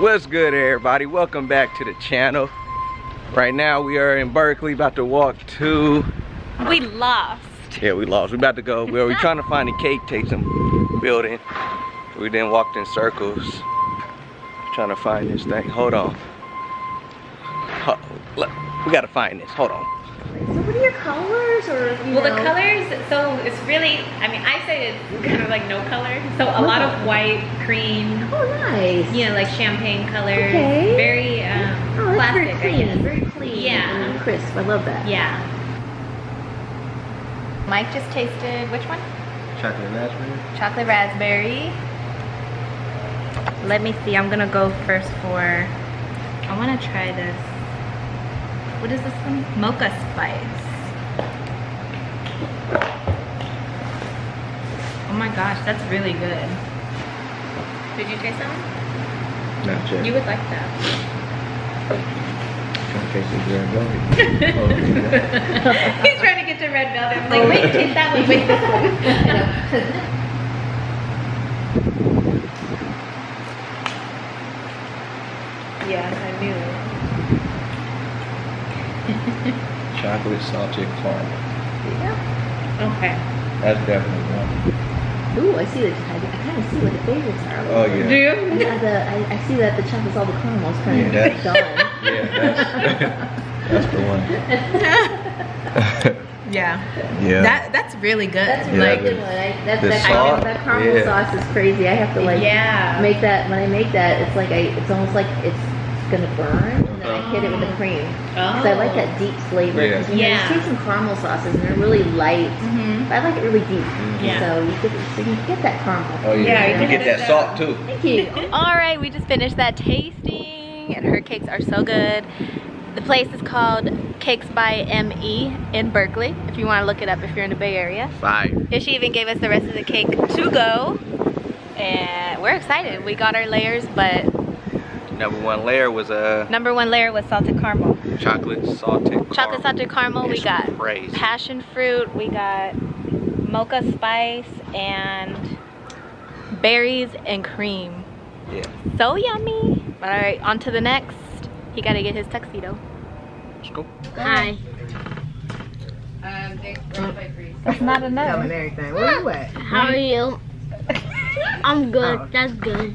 What's good everybody? Welcome back to the channel. Right now we are in Berkeley about to walk to We lost. Yeah, we lost. we're about to go. We're we trying to find the cake tasting building. We then walked in circles trying to find this thing. Hold on. We gotta find this. Hold on. So what are your colors or you Well, know? the colors, so it's really, I mean, I say it's kind of like no color. So a lot of white, cream, Oh, nice. you know, like champagne colors. Okay. Very um, Oh, that's plastic, very clean. guess. Very clean. Yeah. And crisp. I love that. Yeah. Mike just tasted which one? Chocolate raspberry. Chocolate raspberry. Let me see. I'm gonna go first for. I want to try this. What is this one? Mocha spice. Oh my gosh, that's really good. Did you taste that one? Not yet. You would like that. Trying to taste red velvet. Oh. He's trying to get to red velvet. I'm like, wait, taste that one. Wait, this one. Chocolate salted caramel. Yeah. Okay. That's definitely one. Ooh, I see the. I, I kind of see what the favorites are. Oh yeah. Do you? And the, the, I, I see that the chocolate all the caramel is kind Yeah, of that's- done. Yeah, that's that's the one. Yeah. Yeah. That that's really good. That's a Yeah, really the- good one. I, that, the that, salt, caramel, that caramel yeah. sauce is crazy. I have to like yeah. make that. When I make that, it's like I. It's almost like it's gonna burn, and then I hit it with the cream. Because I like that deep flavor. Yeah. Because you know, Yeah. you see some caramel sauces and they're really light. Mhm. But I like it really deep. Yeah. So you get, so you get that caramel. Oh yeah. Yeah, you you get get that that. salt too. Thank you. All right, we just finished that tasting, and her cakes are so good. The place is called Cakes by ME in Berkeley. If you want to look it up, if you're in the Bay Area. Fire. And she even gave us the rest of the cake to go, and we're excited. We got our layers, but Number one layer was a number one layer was salted caramel. chocolate salted caramel. Chocolate salted caramel. We got crazy. passion fruit. We got mocha spice and berries and cream. Yeah. So yummy. All right, on to the next. He got to get his tuxedo. Let's go. Hi. That's not enough. everything. Where you at? How are you? I'm good. Oh. That's good.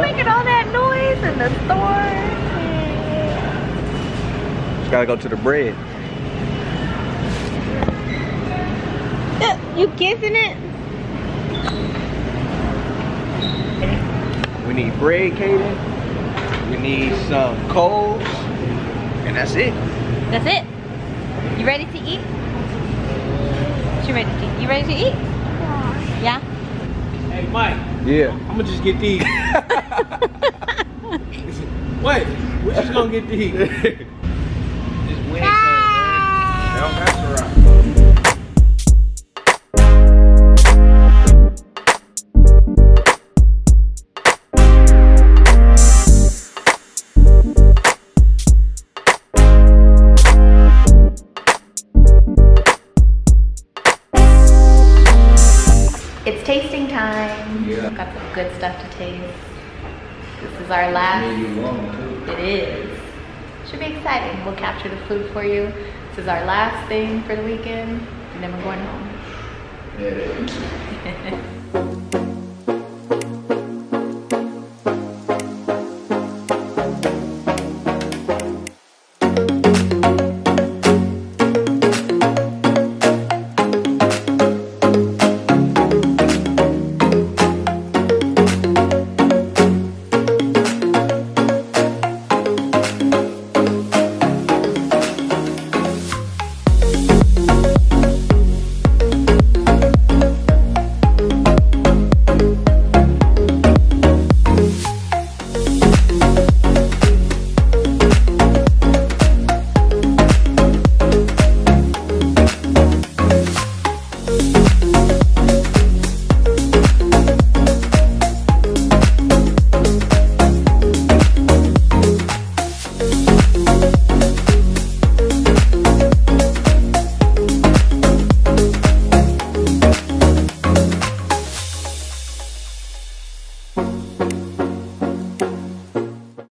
Making all that noise in the store. Just gotta go to the bread. Uh, you kissing it? We need bread, Kaden. We need some coals. And that's it. That's it. You ready to eat? She ready to eat? You ready to eat? Yeah. Hey Mike, Yeah. I'm gonna just get these. Wait, we're just gonna get these. It's tasting time. Yeah. Got some good stuff to taste. This is our last. It is. Should be exciting. We'll capture the food for you. This is our last thing for the weekend, and then we're going home. Yeah.